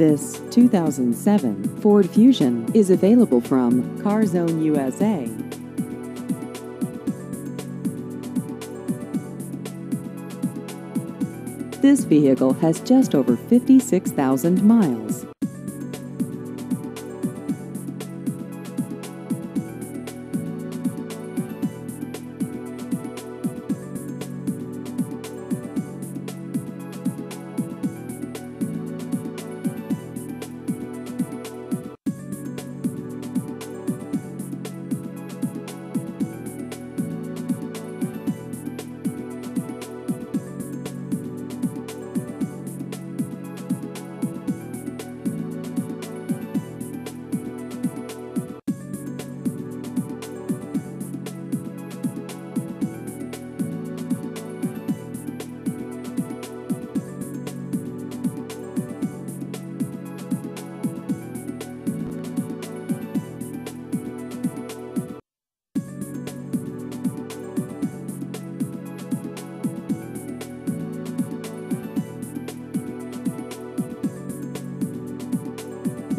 This 2007 Ford Fusion is available from CarZone USA. This vehicle has just over 56,000 miles.